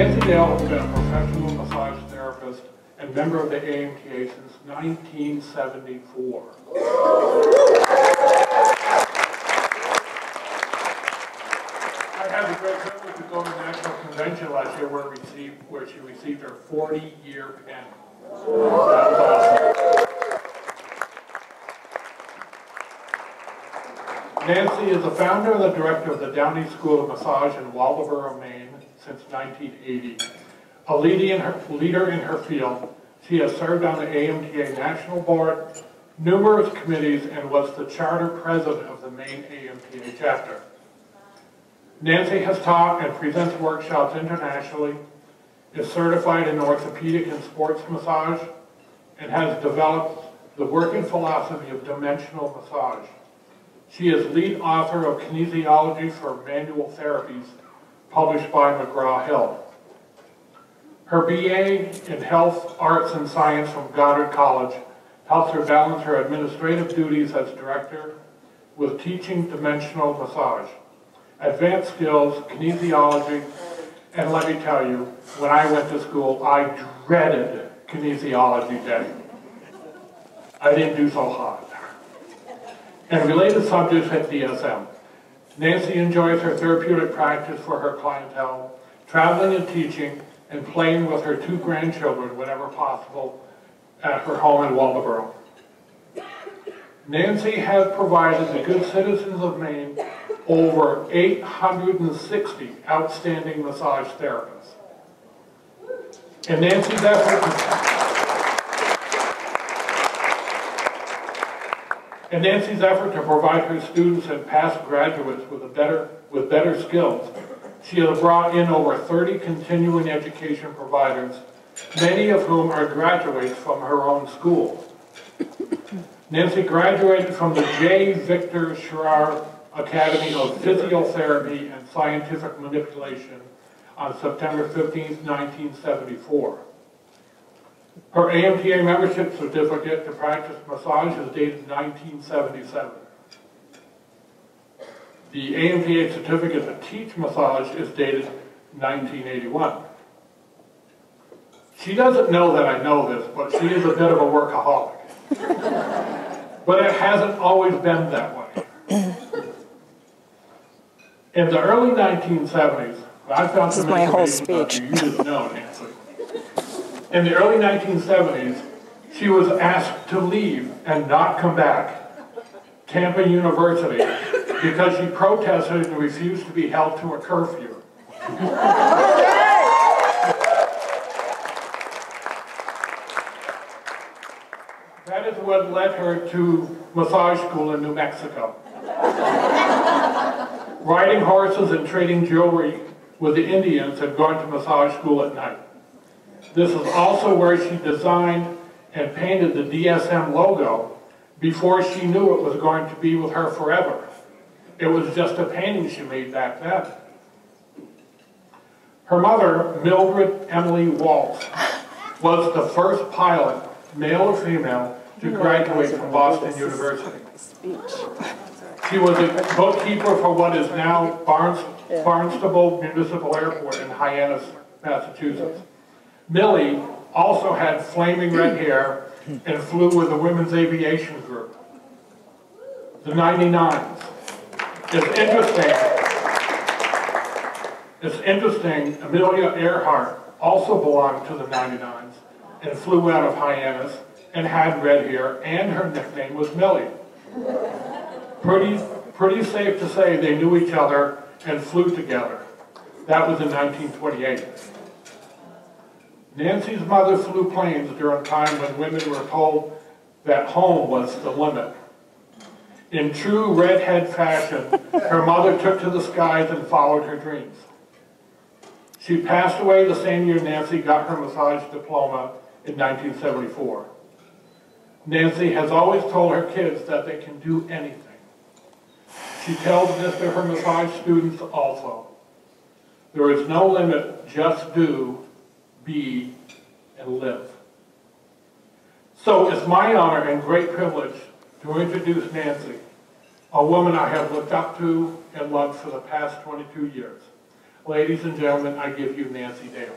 Nancy Dail has been a professional massage therapist and member of the AMTA since 1974. I had the great privilege to go to the National Convention last year where, received, where she received her 40-year pen. That was awesome. Nancy is the founder and the director of the Downeast School of Massage in Waldoboro, Maine since 1980. A leader in, her, leader in her field, she has served on the AMTA National Board, numerous committees, and was the charter president of the Maine AMTA chapter. Nancy has taught and presents workshops internationally, is certified in orthopedic and sports massage, and has developed the working philosophy of dimensional massage. She is lead author of Kinesiology for Manual Therapies, published by McGraw-Hill. Her BA in Health, Arts, and Science from Goddard College helps her balance her administrative duties as director with teaching dimensional massage, advanced skills, kinesiology, and let me tell you, when I went to school, I dreaded kinesiology day. I didn't do so hot and related subjects at DSM. Nancy enjoys her therapeutic practice for her clientele, traveling and teaching, and playing with her two grandchildren whenever possible at her home in Waldoboro. Nancy has provided the good citizens of Maine over 860 outstanding massage therapists. And Nancy's effort In Nancy's effort to provide her students and past graduates with, a better, with better skills, she has brought in over 30 continuing education providers, many of whom are graduates from her own school. Nancy graduated from the J. Victor Schrar Academy of Physiotherapy and Scientific Manipulation on September 15, 1974. Her AMTA membership certificate to practice massage is dated 1977. The AMTA certificate to teach massage is dated 1981. She doesn't know that I know this, but she is a bit of a workaholic. but it hasn't always been that way. In the early 1970s, I found this is my whole speech. You didn't know, Nancy. In the early 1970s, she was asked to leave and not come back Tampa University because she protested and refused to be held to a curfew. that is what led her to massage school in New Mexico. Riding horses and trading jewelry with the Indians had gone to massage school at night. This is also where she designed and painted the DSM logo before she knew it was going to be with her forever. It was just a painting she made back then. Her mother, Mildred Emily Waltz, was the first pilot, male or female, to graduate from Boston University. She was a bookkeeper for what is now Barnes, Barnstable Municipal Airport in Hyannis, Massachusetts. Millie also had flaming red hair and flew with the Women's Aviation Group. The 99s. It's interesting. It's interesting, Amelia Earhart also belonged to the 99s and flew out of Hyannis and had red hair, and her nickname was Millie. Pretty, pretty safe to say they knew each other and flew together. That was in 1928. Nancy's mother flew planes during a time when women were told that home was the limit. In true redhead fashion, her mother took to the skies and followed her dreams. She passed away the same year Nancy got her massage diploma in 1974. Nancy has always told her kids that they can do anything. She tells this to her massage students also. There is no limit, just do be, and live. So it's my honor and great privilege to introduce Nancy, a woman I have looked up to and loved for the past 22 years. Ladies and gentlemen, I give you Nancy Dail.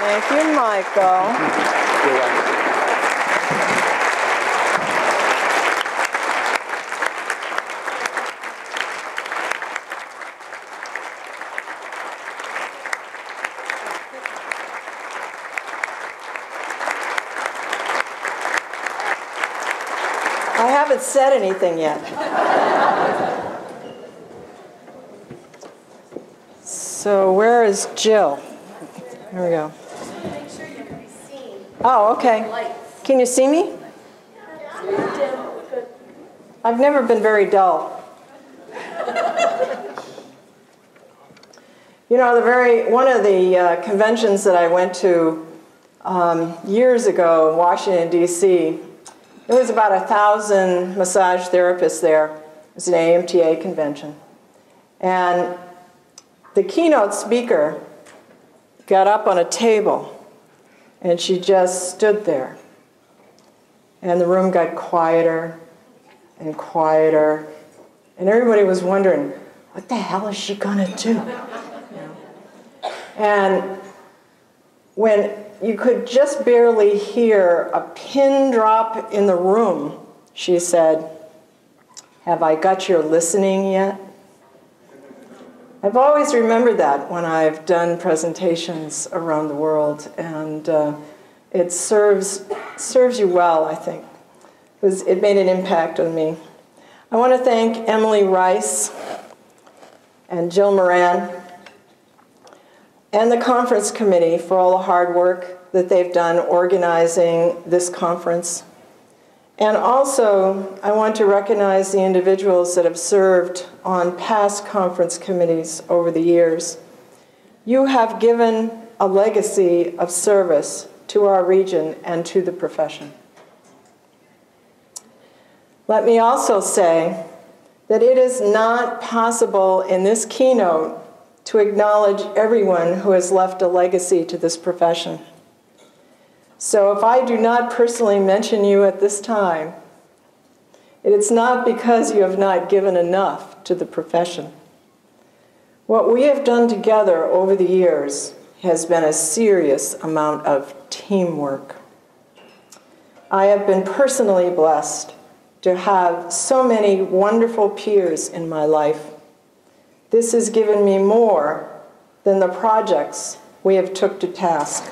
Thank you, Michael. I haven't said anything yet. So where is Jill? Here we go. Oh, okay. Can you see me? I've never been very dull. you know, the very one of the uh, conventions that I went to um, years ago in Washington D.C. There was about a thousand massage therapists there. It was an AMTA convention, and the keynote speaker got up on a table, and she just stood there, and the room got quieter and quieter. And everybody was wondering, what the hell is she going to do? And when you could just barely hear a pin drop in the room, she said, Have I got your listening yet? I've always remembered that when I've done presentations around the world, and uh, it serves, serves you well, I think it made an impact on me. I want to thank Emily Rice and Jill Moran and the conference committee for all the hard work that they've done organizing this conference. And also, I want to recognize the individuals that have served on past conference committees over the years. You have given a legacy of service to our region and to the profession. Let me also say that it is not possible in this keynote to acknowledge everyone who has left a legacy to this profession. So if I do not personally mention you at this time, it is not because you have not given enough to the profession. What we have done together over the years has been a serious amount of teamwork. I have been personally blessed to have so many wonderful peers in my life. This has given me more than the projects we have took to task.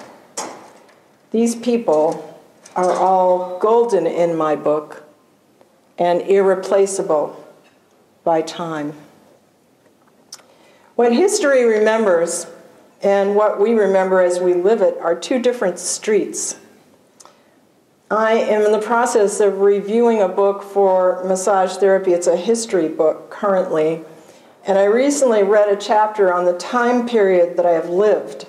These people are all golden in my book and irreplaceable by time. What history remembers and what we remember as we live it are two different streets. I am in the process of reviewing a book for massage therapy. It's a history book currently. And I recently read a chapter on the time period that I have lived.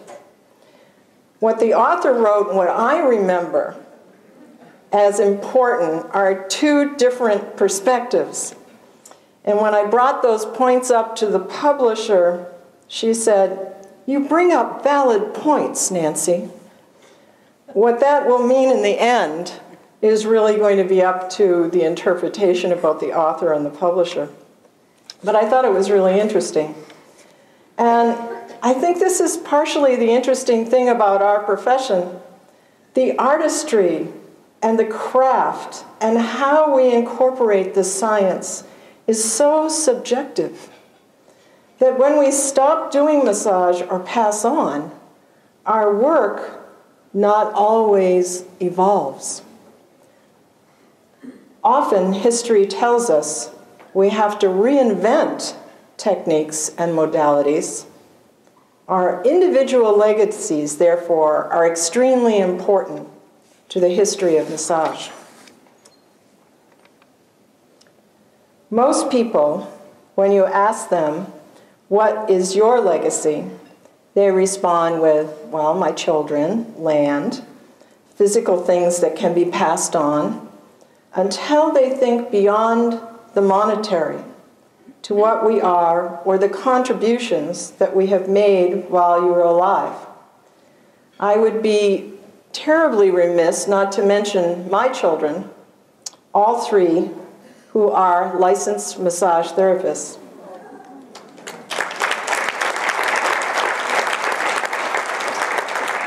What the author wrote and what I remember as important are two different perspectives. And when I brought those points up to the publisher, she said, You bring up valid points, Nancy. What that will mean in the end is really going to be up to the interpretation of both the author and the publisher. But I thought it was really interesting. And I think this is partially the interesting thing about our profession the artistry and the craft and how we incorporate the science is so subjective that when we stop doing massage or pass on, our work not always evolves. Often, history tells us we have to reinvent techniques and modalities. Our individual legacies, therefore, are extremely important to the history of massage. Most people, when you ask them, What is your legacy? they respond with, Well, my children, land, physical things that can be passed on, until they think beyond the monetary to what we are or the contributions that we have made while you were alive. I would be terribly remiss not to mention my children, all three, who are licensed massage therapists.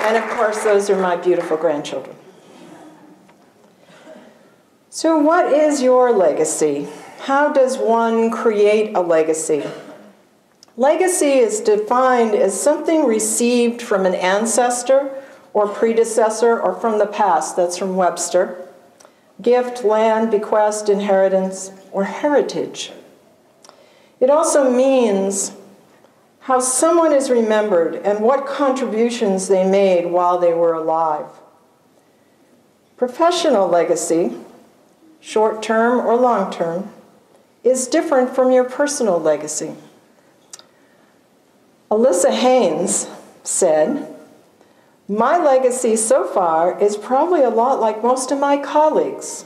And of course, those are my beautiful grandchildren. So, what is your legacy? How does one create a legacy? Legacy is defined as something received from an ancestor or predecessor or from the past. That's from Webster. Gift, land, bequest, inheritance, or heritage. It also means how someone is remembered and what contributions they made while they were alive. Professional legacy, short term or long term, is different from your personal legacy. Alyssa Haynes said, My legacy so far is probably a lot like most of my colleagues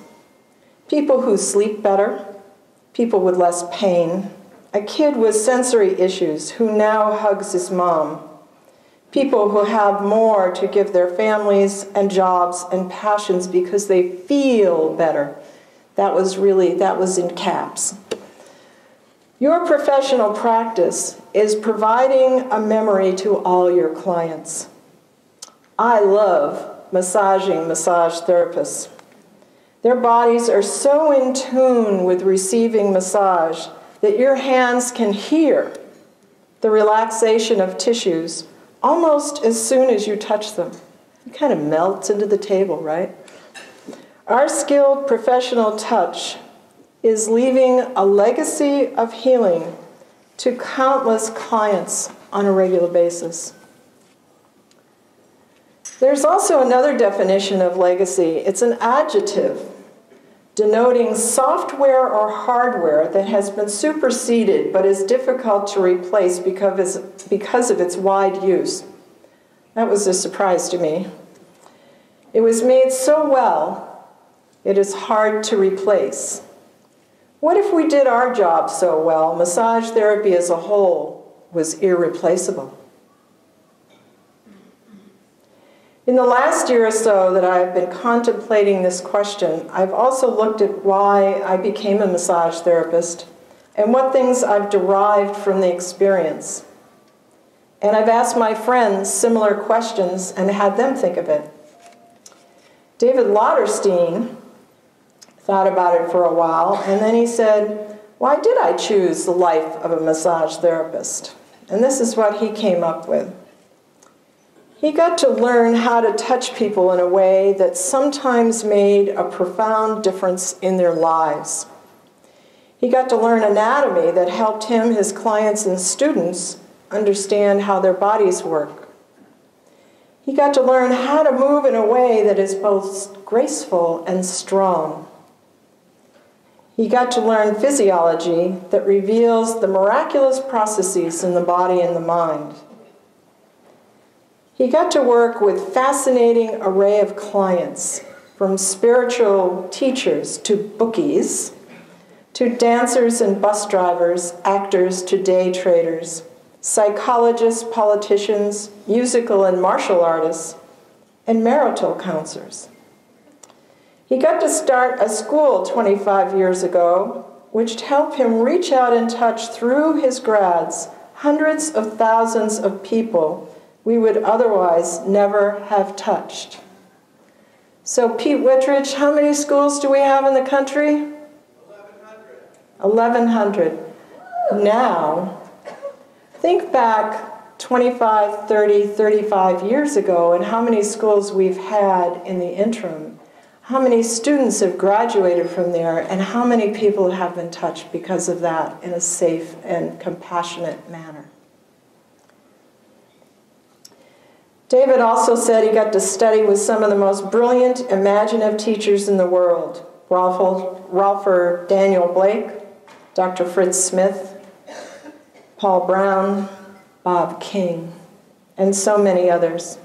people who sleep better, people with less pain, a kid with sensory issues who now hugs his mom, people who have more to give their families and jobs and passions because they feel better. That was really, that was in caps. Your professional practice is providing a memory to all your clients. I love massaging massage therapists. Their bodies are so in tune with receiving massage that your hands can hear the relaxation of tissues almost as soon as you touch them. It kind of melts into the table, right? Our skilled professional touch is leaving a legacy of healing to countless clients on a regular basis. There's also another definition of legacy it's an adjective denoting software or hardware that has been superseded but is difficult to replace because, of its wide use. That was a surprise to me. It was made so well, it is hard to replace. What if we did our job so well, massage therapy as a whole was irreplaceable? In the last year or so that I've been contemplating this question, I've also looked at why I became a massage therapist and what things I've derived from the experience. And I've asked my friends similar questions and had them think of it. David Lauterstein thought about it for a while, and then he said, Why did I choose the life of a massage therapist? And this is what he came up with. He got to learn how to touch people in a way that sometimes made a profound difference in their lives. He got to learn anatomy that helped him, his clients, and students understand how their bodies work. He got to learn how to move in a way that is both graceful and strong. He got to learn physiology that reveals the miraculous processes in the body and the mind. He got to work with fascinating array of clients, from spiritual teachers to bookies, to dancers and bus drivers, actors to day traders, psychologists, politicians, musical and martial artists, and marital counselors. He got to start a school 25 years ago, which helped him reach out and touch through his grads hundreds of thousands of people we would otherwise never have touched. So, Pete Wittridge, how many schools do we have in the country? 1,100. 1,100. Now, think back 25, 30, 35 years ago and how many schools we've had in the interim. How many students have graduated from there, and how many people have been touched because of that in a safe and compassionate manner. David also said he got to study with some of the most brilliant, imaginative teachers in the world Ralph, Ralpher Daniel Blake, Dr. Fritz Smith, Paul Brown, Bob King, and so many others.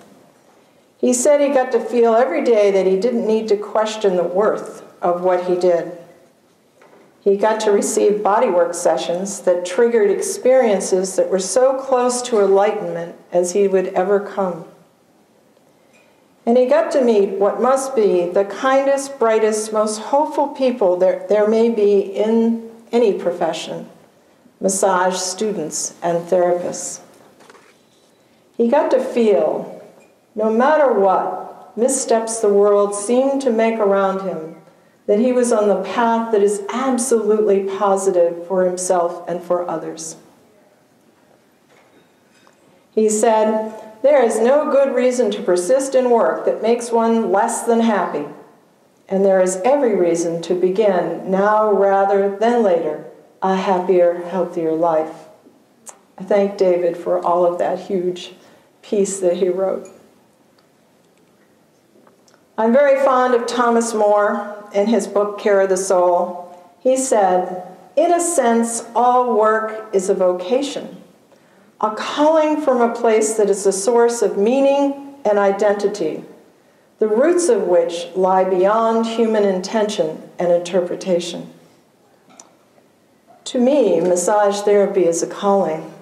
He said he got to feel every day that he didn't need to question the worth of what he did. He got to receive bodywork sessions that triggered experiences that were so close to enlightenment as he would ever come. And he got to meet what must be the kindest, brightest, most hopeful people there, there may be in any profession massage students and therapists. He got to feel, no matter what missteps the world seemed to make around him, that he was on the path that is absolutely positive for himself and for others. He said, There is no good reason to persist in work that makes one less than happy, and there is every reason to begin now rather than later a happier, healthier life. I thank David for all of that huge piece that he wrote. I'm very fond of Thomas Moore in his book Care of the Soul. He said, In a sense, all work is a vocation, a calling from a place that is a source of meaning and identity, the roots of which lie beyond human intention and interpretation. To me, massage therapy is a calling.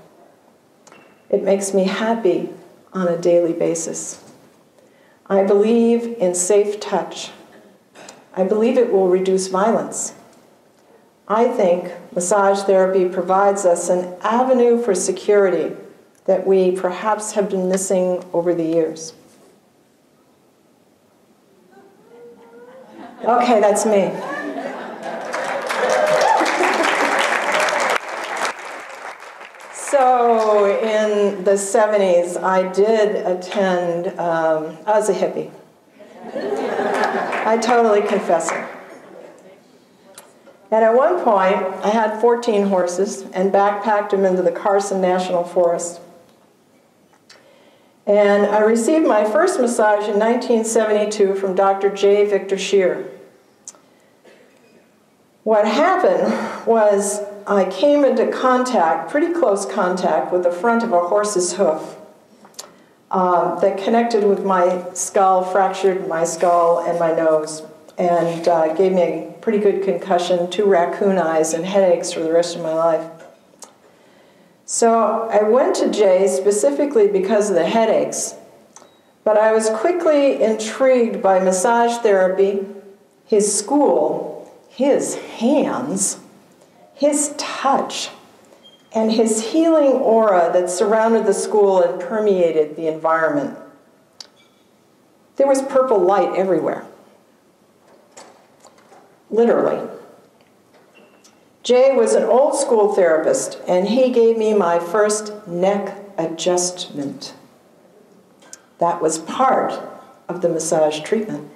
It makes me happy on a daily basis. I believe in safe touch. I believe it will reduce violence. I think massage therapy provides us an avenue for security that we perhaps have been missing over the years. Okay, that's me. So in the 70s, I did attend, um, I was a hippie. I totally confess it. And at one point, I had 14 horses and backpacked them into the Carson National Forest. And I received my first massage in 1972 from Dr. J. Victor Shear. What happened was I came into contact, pretty close contact, with the front of a horse's hoof um, that connected with my skull, fractured my skull and my nose, and uh, gave me a pretty good concussion, two raccoon eyes, and headaches for the rest of my life. So I went to Jay specifically because of the headaches, but I was quickly intrigued by massage therapy, his school, his hands, his touch, and his healing aura that surrounded the school and permeated the environment. There was purple light everywhere. Literally. Jay was an old school therapist, and he gave me my first neck adjustment. That was part of the massage treatment.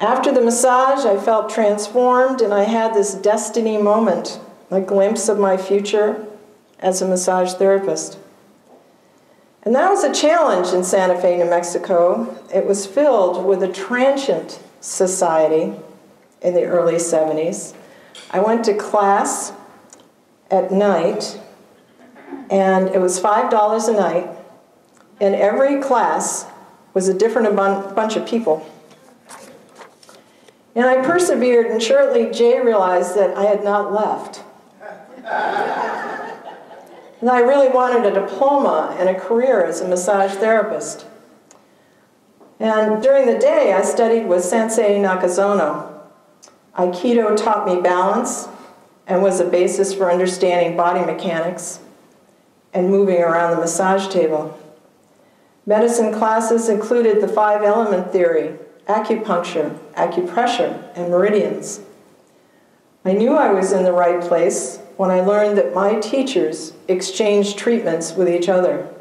After the massage, I felt transformed and I had this destiny moment, a glimpse of my future as a massage therapist. And that was a challenge in Santa Fe, New Mexico. It was filled with a transient society in the early 70s. I went to class at night, and it was $5 a night, and every class was a different bunch of people. And I persevered, and shortly Jay realized that I had not left. and I really wanted a diploma and a career as a massage therapist. And during the day, I studied with Sensei Nakazono. Aikido taught me balance and was a basis for understanding body mechanics and moving around the massage table. Medicine classes included the five element theory, acupuncture, acupressure, and meridians. I knew I was in the right place when I learned that my teachers exchanged treatments with each other.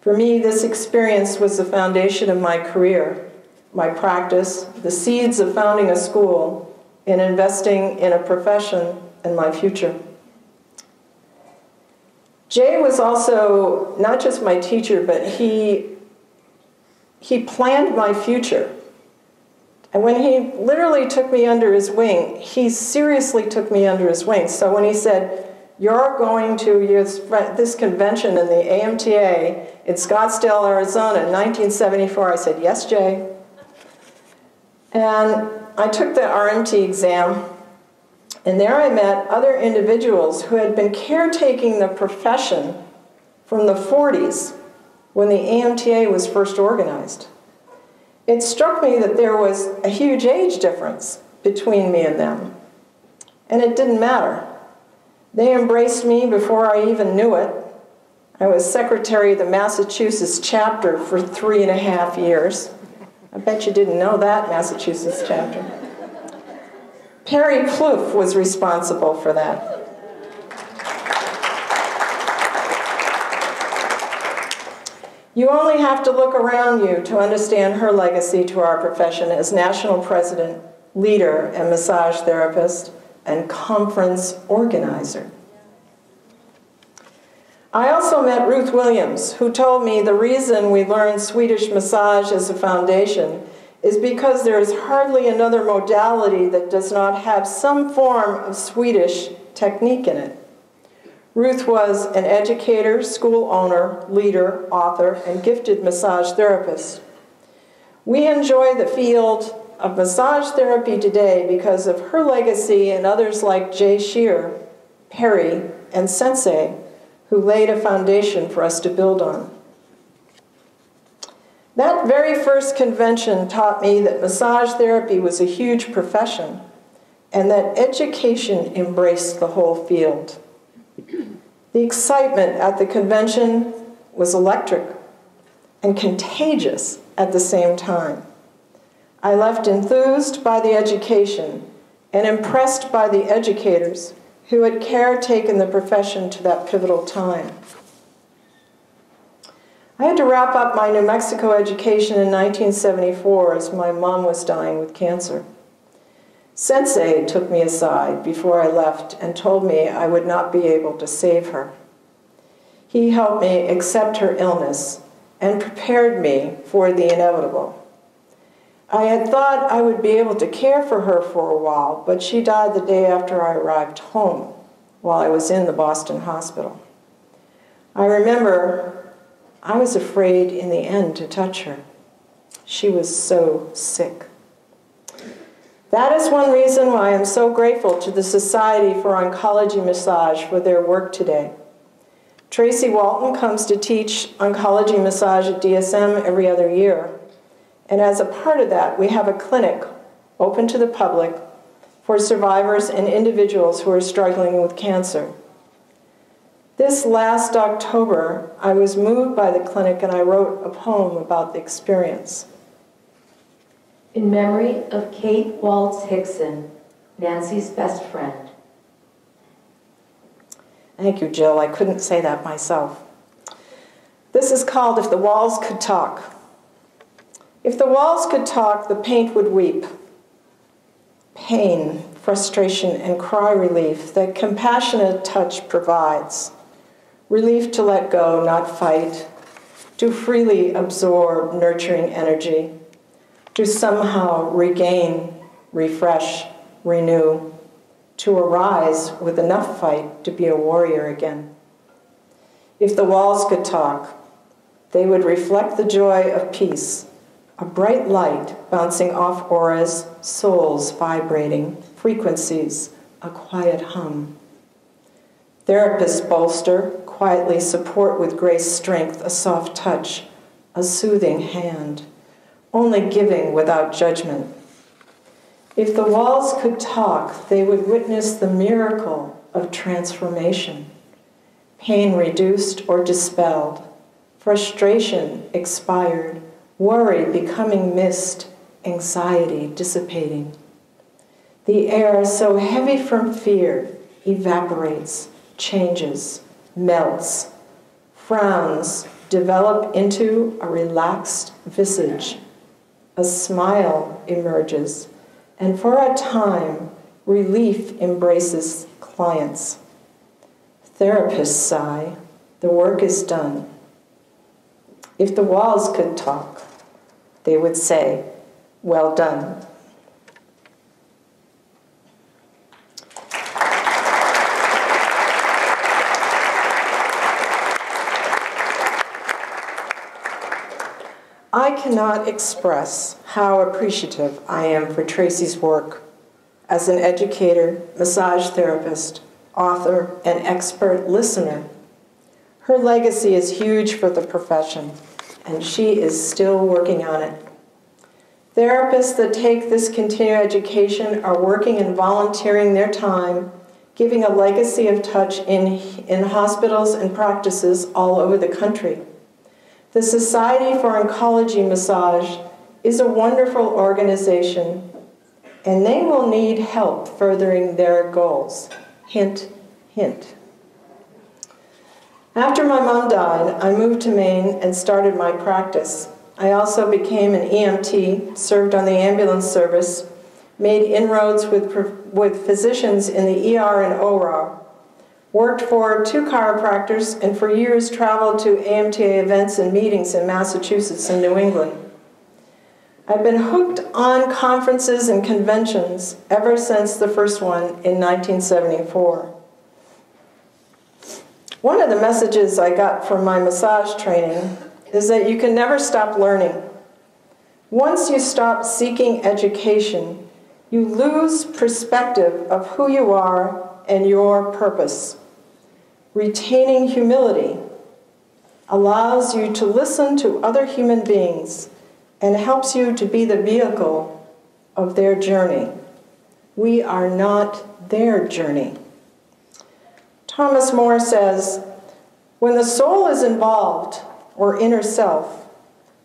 For me, this experience was the foundation of my career, my practice, the seeds of founding a school, and investing in a profession and my future. Jay was also not just my teacher, but he, he planned my future. And when he literally took me under his wing, he seriously took me under his wing. So when he said, You're going to this convention in the AMTA in Scottsdale, Arizona in 1974, I said, Yes, Jay. And I took the RMT exam, and there I met other individuals who had been caretaking the profession from the 40s when the AMTA was first organized. It struck me that there was a huge age difference between me and them. And it didn't matter. They embraced me before I even knew it. I was secretary of the Massachusetts chapter for three and a half years. I bet you didn't know that, Massachusetts chapter. Perry Plouffe was responsible for that. You only have to look around you to understand her legacy to our profession as national president, leader, and massage therapist, and conference organizer. I also met Ruth Williams, who told me the reason we learn Swedish massage as a foundation is because there is hardly another modality that does not have some form of Swedish technique in it. Ruth was an educator, school owner, leader, author, and gifted massage therapist. We enjoy the field of massage therapy today because of her legacy and others like Jay Shear, Perry, and Sensei, who laid a foundation for us to build on. That very first convention taught me that massage therapy was a huge profession and that education embraced the whole field. The excitement at the convention was electric and contagious at the same time. I left enthused by the education and impressed by the educators who had caretaken the profession to that pivotal time. I had to wrap up my New Mexico education in 1974 as my mom was dying with cancer. Sensei took me aside before I left and told me I would not be able to save her. He helped me accept her illness and prepared me for the inevitable. I had thought I would be able to care for her for a while, but she died the day after I arrived home while I was in the Boston hospital. I remember I was afraid in the end to touch her. She was so sick. That is one reason why I'm so grateful to the Society for Oncology Massage for their work today. Tracy Walton comes to teach oncology massage at DSM every other year. And as a part of that, we have a clinic open to the public for survivors and individuals who are struggling with cancer. This last October, I was moved by the clinic and I wrote a poem about the experience. In memory of Kate Waltz Hickson, Nancy's best friend. Thank you, Jill. I couldn't say that myself. This is called If the Walls Could Talk. If the walls could talk, the paint would weep. Pain, frustration, and cry relief that compassionate touch provides relief to let go, not fight, to freely absorb nurturing energy, to somehow regain, refresh, renew, to arise with enough fight to be a warrior again. If the walls could talk, they would reflect the joy of peace, a bright light bouncing off auras, souls vibrating, frequencies, a quiet hum. Therapists bolster, quietly support with grace strength, a soft touch, a soothing hand, only giving without judgment. If the walls could talk, they would witness the miracle of transformation. Pain reduced or dispelled, frustration expired, worry becoming mist, anxiety dissipating. The air, so heavy from fear, evaporates, changes, melts. Frowns develop into a relaxed visage. A smile emerges, and for a time, relief embraces clients. Therapists sigh, the work is done. If the walls could talk, they would say, Well done. I cannot express how appreciative I am for Tracy's work as an educator, massage therapist, author, and expert listener. Her legacy is huge for the profession, and she is still working on it. Therapists that take this continuing education are working and volunteering their time, giving a legacy of touch in, in hospitals and practices all over the country. The Society for Oncology Massage is a wonderful organization, and they will need help furthering their goals. Hint, hint. After my mom died, I moved to Maine and started my practice. I also became an EMT, served on the ambulance service, made inroads with, with physicians in the ER and OR, worked for two chiropractors, and for years traveled to AMTA events and meetings in Massachusetts and New England. I've been hooked on conferences and conventions ever since the first one in 1974. One of the messages I got from my massage training is that you can never stop learning. Once you stop seeking education, you lose perspective of who you are and your purpose. Retaining humility allows you to listen to other human beings and helps you to be the vehicle of their journey. We are not their journey. Thomas Moore says, when the soul is involved, or inner self,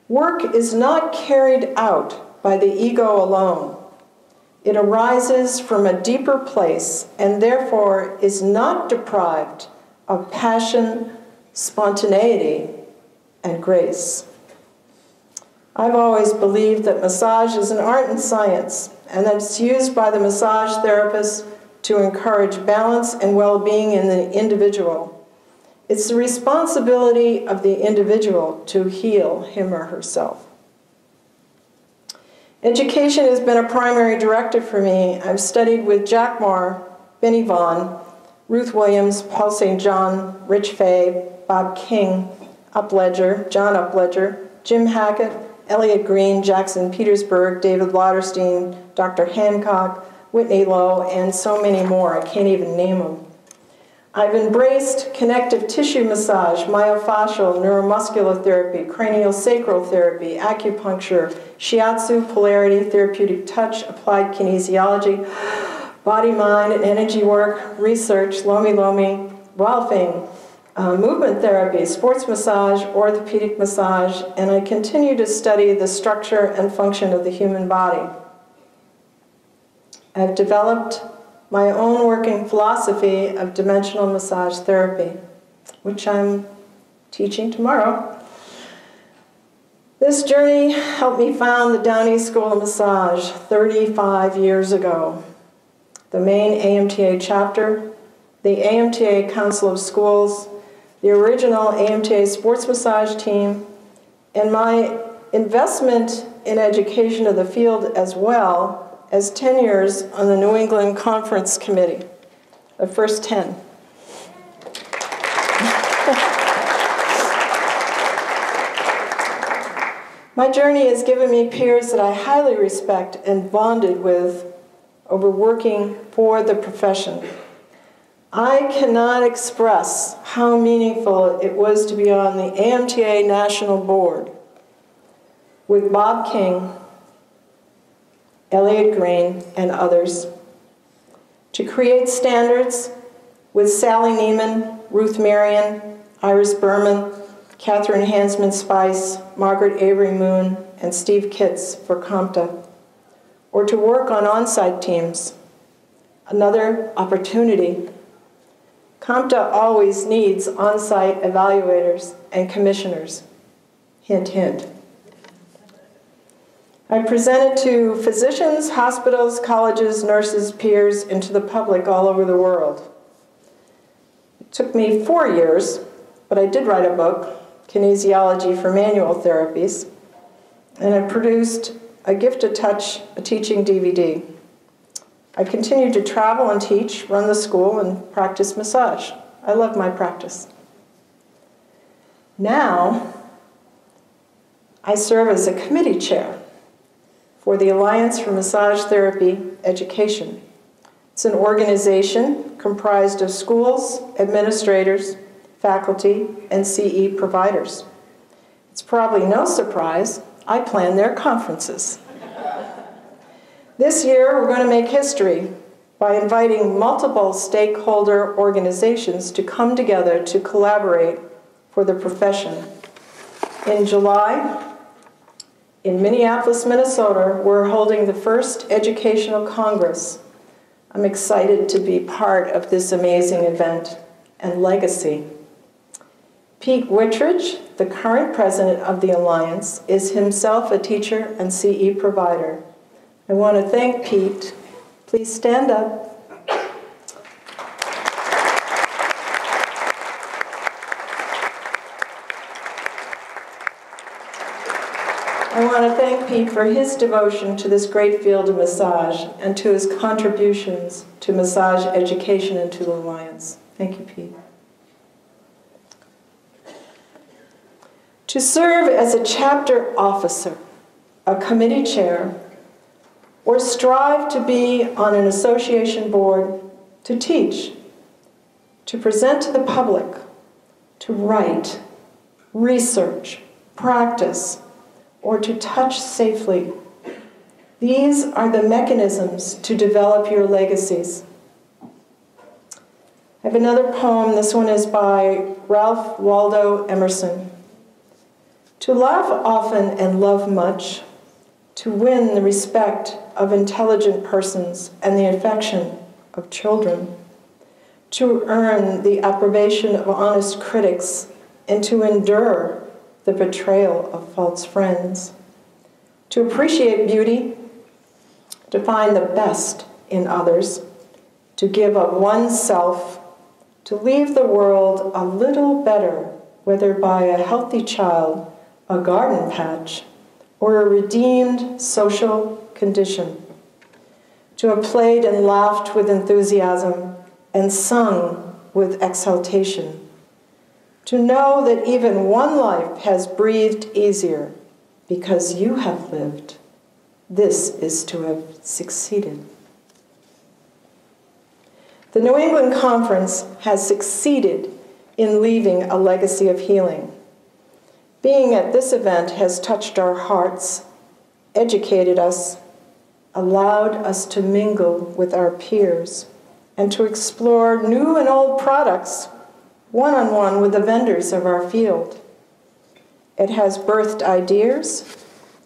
work is not carried out by the ego alone. It arises from a deeper place and therefore is not deprived of passion, spontaneity, and grace. I've always believed that massage is an art and science, and that it's used by the massage therapist to encourage balance and well being in the individual it's the responsibility of the individual to heal him or herself. Education has been a primary directive for me. I've studied with Jack Moore, Benny Vaughn, Ruth Williams, Paul St. John, Rich Phaigh, Bob King, Upledger, John Upledger, Jim Hackett, Elliot Green, Jackson Petersburg, David Lauterstein, Dr. Hancock, Whitney Lowe, and so many more. I can't even name them. I've embraced connective tissue massage, myofascial, neuromuscular therapy, cranial sacral therapy, acupuncture, shiatsu, polarity, therapeutic touch, applied kinesiology, body, mind, and energy work, research, lomi lomi, Walding, uh, movement therapy, sports massage, orthopedic massage, and I continue to study the structure and function of the human body. I've developed my own working philosophy of dimensional massage therapy, which I'm teaching tomorrow. This journey helped me found the Downeast School of Massage 35 years ago. The Maine AMTA chapter, the AMTA Council of Schools, the original AMTA sports massage team, and my investment in education of the field as well as 10 years on the New England Conference Committee, the first 10. My journey has given me peers that I highly respect and bonded with over working for the profession. I cannot express how meaningful it was to be on the AMTA National Board with Bob King, Elliot Green, and others. To create standards with Sally Neiman, Ruth Marion, Iris Berman, Catherine Hansman Spice, Margaret Avery Moon, and Steve Kitts for COMTA. Or to work on on site teams. Another opportunity. COMTA always needs on site evaluators and commissioners. Hint, hint. I presented to physicians, hospitals, colleges, nurses, peers, and to the public all over the world. It took me four years, but I did write a book, Kinesiology for Manual Therapies, and I produced a Gift to Touch, a teaching DVD. I continued to travel and teach, run the school, and practice massage. I love my practice. Now, I serve as a committee chair for the Alliance for Massage Therapy Education. It's an organization comprised of schools, administrators, faculty, and CE providers. It's probably no surprise I plan their conferences. This year, we're going to make history by inviting multiple stakeholder organizations to come together to collaborate for the profession. In July, in Minneapolis, Minnesota, we're holding the first Educational Congress. I'm excited to be part of this amazing event and legacy. Pete Whitridge, the current president of the Alliance, is himself a teacher and CE provider. I want to thank Pete. Please stand up. I want to thank For his devotion to this great field of massage and to his contributions to massage education and to the Alliance. Thank you, Pete. To serve as a chapter officer, a committee chair, or strive to be on an association board, to teach, to present to the public, to write, research, practice, or to touch safely. These are the mechanisms to develop your legacies. I have another poem. This one is by Ralph Waldo Emerson. To laugh often and love much, to win the respect of intelligent persons and the affection of children, to earn the approbation of honest critics, and to endure the betrayal of false friends, to appreciate beauty, to find the best in others, to give of oneself, to leave the world a little better, whether by a healthy child, a garden patch, or a redeemed social condition, to have played and laughed with enthusiasm and sung with exaltation to know that even one life has breathed easier because you have lived. This is to have succeeded. The New England Conference has succeeded in leaving a legacy of healing. Being at this event has touched our hearts, educated us, allowed us to mingle with our peers, and to explore new and old products one on one with the vendors of our field. It has birthed ideas,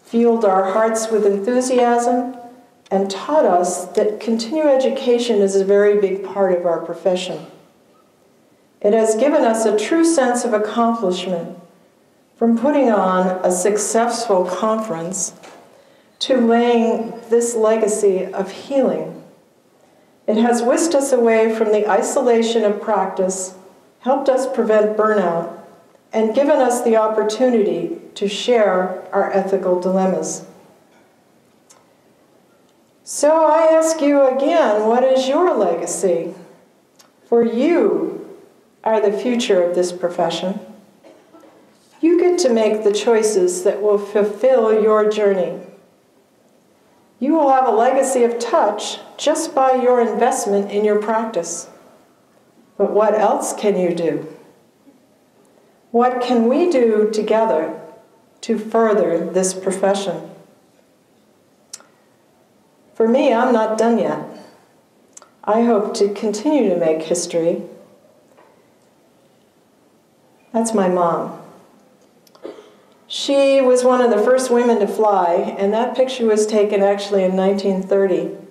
fueled our hearts with enthusiasm, and taught us that continuing education is a very big part of our profession. It has given us a true sense of accomplishment from putting on a successful conference to laying this legacy of healing. It has whisked us away from the isolation of practice helped us prevent burnout, and given us the opportunity to share our ethical dilemmas. So I ask you again what is your legacy? For you are the future of this profession. You get to make the choices that will fulfill your journey. You will have a legacy of touch just by your investment in your practice. But what else can you do? What can we do together to further this profession? For me, I'm not done yet. I hope to continue to make history. That's my mom. She was one of the first women to fly, and that picture was taken actually in 1930.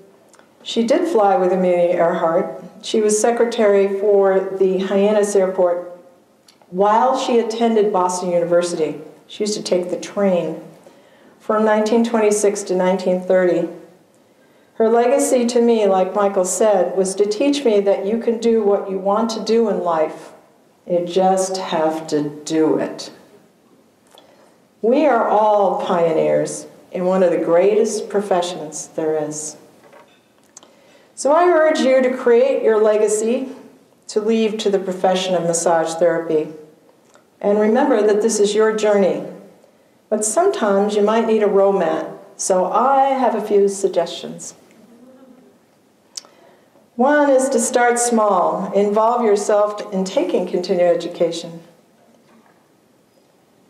She did fly with Amelia Earhart. She was secretary for the Hyannis Airport while she attended Boston University. She used to take the train from 1926 to 1930. Her legacy to me, like Michael said, was to teach me that you can do what you want to do in life. You just have to do it. We are all pioneers in one of the greatest professions there is. So I urge you to create your legacy to leave to the profession of massage therapy. And remember that this is your journey. But sometimes you might need a row. So I have a few suggestions. One is to start small, involve yourself in taking continuing education.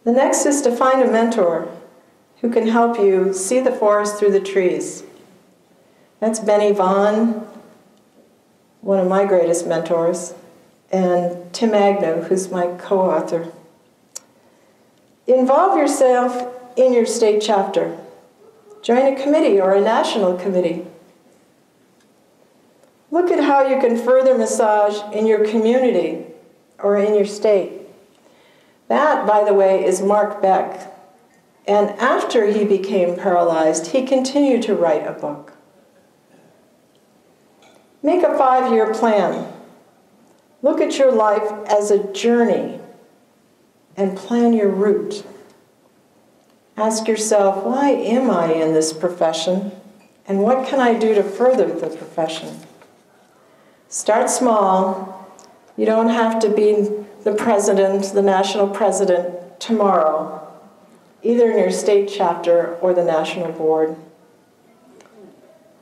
The next is to find a mentor who can help you see the forest through the trees That's Benny Vaughn, one of my greatest mentors, and Tim Agnew, who's my co author. Involve yourself in your state chapter. Join a committee or a national committee. Look at how you can further massage in your community or in your state. That, by the way, is Mark Beck. And after he became paralyzed, he continued to write a book. Make a five year plan. Look at your life as a journey and plan your route. Ask yourself, why am I in this profession? And what can I do to further the profession? Start small. You don't have to be the president, the national president, tomorrow, either in your state chapter or the national board.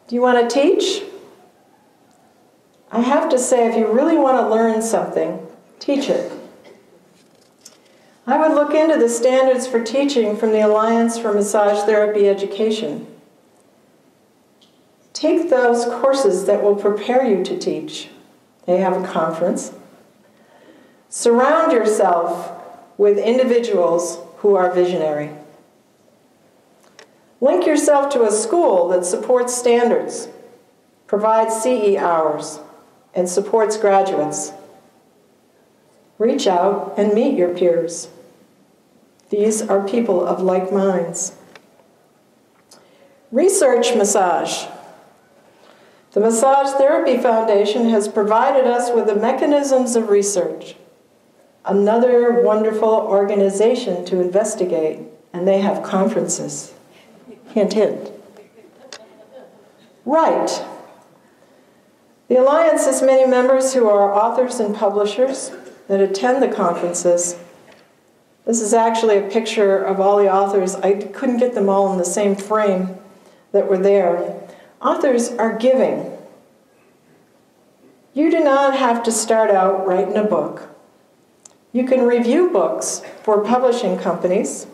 Do you want to teach? I have to say, if you really want to learn something, teach it. I would look into the standards for teaching from the Alliance for Massage Therapy Education. Take those courses that will prepare you to teach. They have a conference. Surround yourself with individuals who are visionary. Link yourself to a school that supports standards, provides CE hours, and supports graduates. Reach out and meet your peers. These are people of like minds. Research massage. The Massage Therapy Foundation has provided us with the mechanisms of research. Another wonderful organization to investigate, and they have conferences. Hint, hint. Right. The Alliance has many members who are authors and publishers that attend the conferences. This is actually a picture of all the authors. I couldn't get them all in the same frame that were there. Authors are giving. You do not have to start out writing a book. You can review books for publishing companies,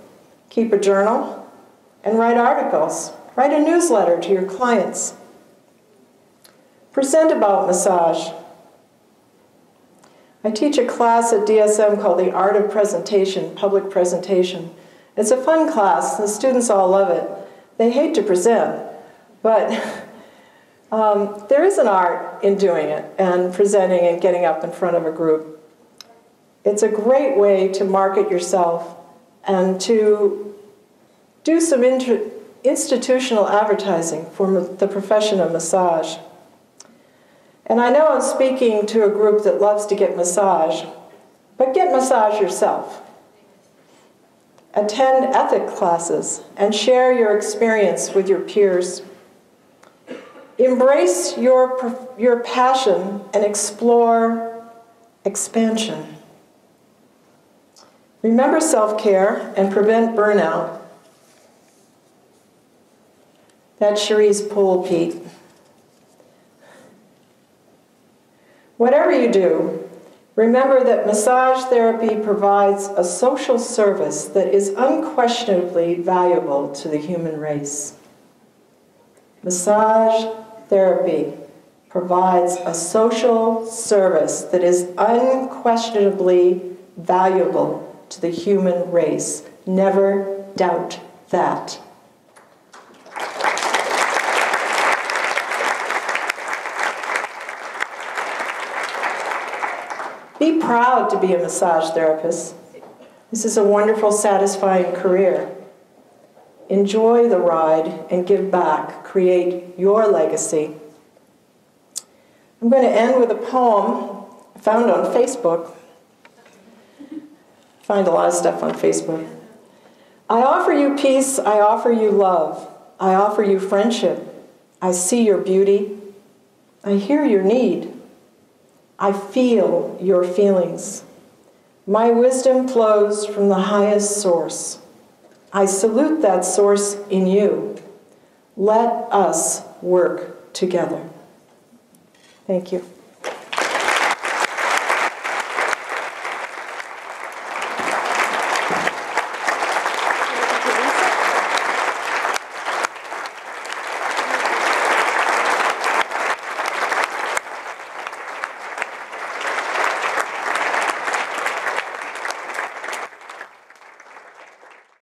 keep a journal, and write articles. Write a newsletter to your clients. Present about massage. I teach a class at DSM called The Art of Presentation, Public Presentation. It's a fun class, the students all love it. They hate to present, but um, there is an art in doing it and presenting and getting up in front of a group. It's a great way to market yourself and to do some institutional advertising for the profession of massage. And I know I'm speaking to a group that loves to get massage, but get massage yourself. Attend ethic classes and share your experience with your peers. Embrace your, your passion and explore expansion. Remember self care and prevent burnout. That's Cherie's pool, Pete. Whatever you do, remember that massage therapy provides a social service that is unquestionably valuable to the human race. Massage therapy provides a social service that is unquestionably valuable to the human race. Never doubt that. Be proud to be a massage therapist. This is a wonderful, satisfying career. Enjoy the ride and give back. Create your legacy. I'm going to end with a poem found on Facebook. Find a lot of stuff on Facebook. I offer you peace, I offer you love, I offer you friendship. I see your beauty, I hear your need. I feel your feelings. My wisdom flows from the highest source. I salute that source in you. Let us work together. Thank you.